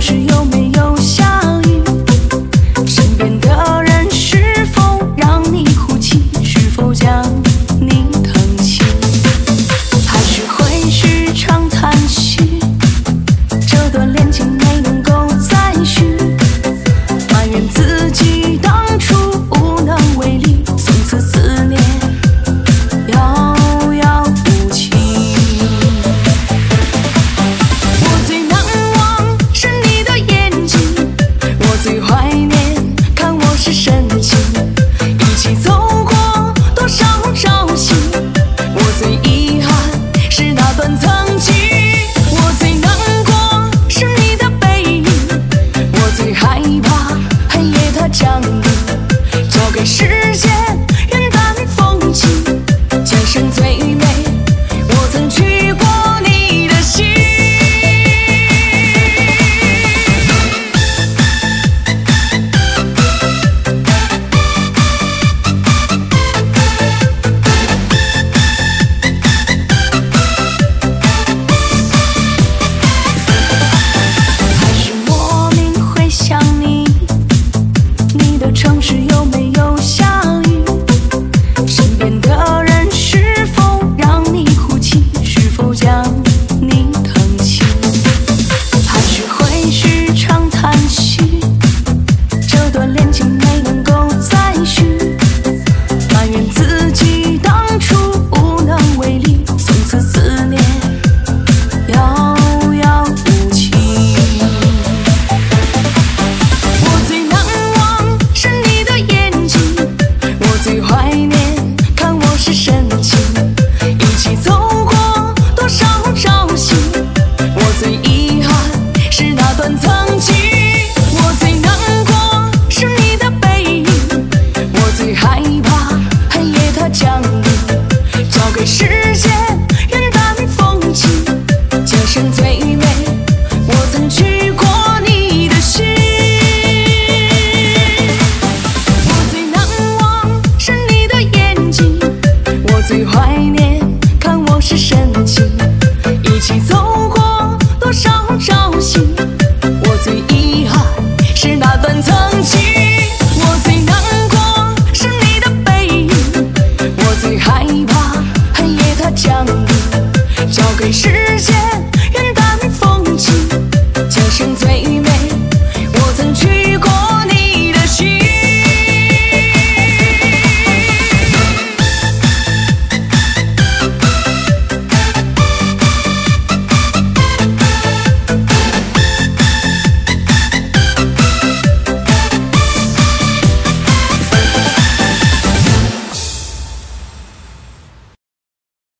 是有没有下雨城市又美怀念，看我是深情。看我是深情，一起走过多少朝夕。